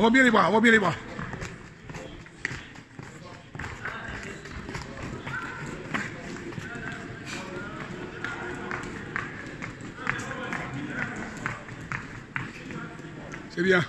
我变了一把，我变了一把。这边。